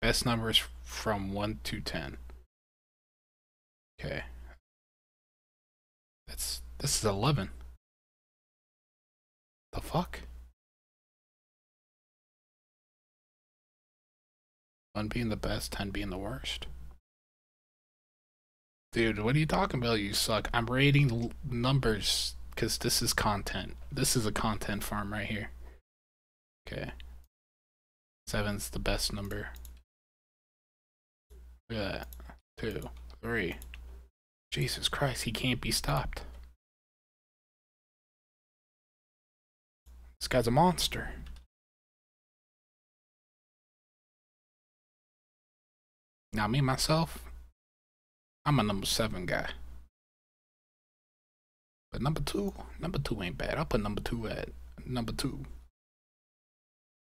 Best numbers from 1 to 10. Okay. That's this is 11. The fuck? 1 being the best, 10 being the worst. Dude, what are you talking about? You suck. I'm rating numbers because this is content. This is a content farm right here. Okay. Seven's the best number. Look at that. Two, three. Jesus Christ, he can't be stopped. This guy's a monster. Now, me, myself, I'm a number seven guy. But number two, number two ain't bad. I'll put number two at number two.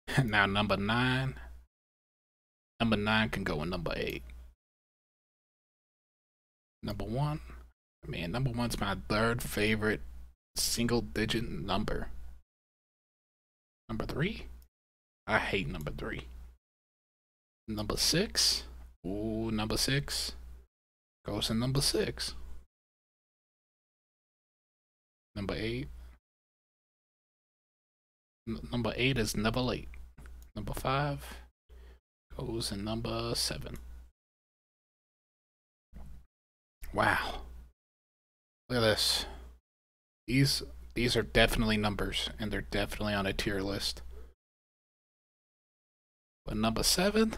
now, number nine, number nine can go in number eight. Number one, man, number one's my third favorite single digit number. Number three, I hate number three. Number six, ooh, number six goes in number six. Number eight. N number eight is never late. Number five goes in number seven. Wow. Look at this. These these are definitely numbers, and they're definitely on a tier list. But number seven,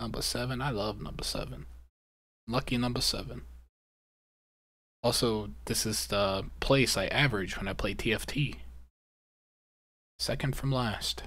number seven, I love number seven. Lucky number seven. Also, this is the place I average when I play TFT. Second from last.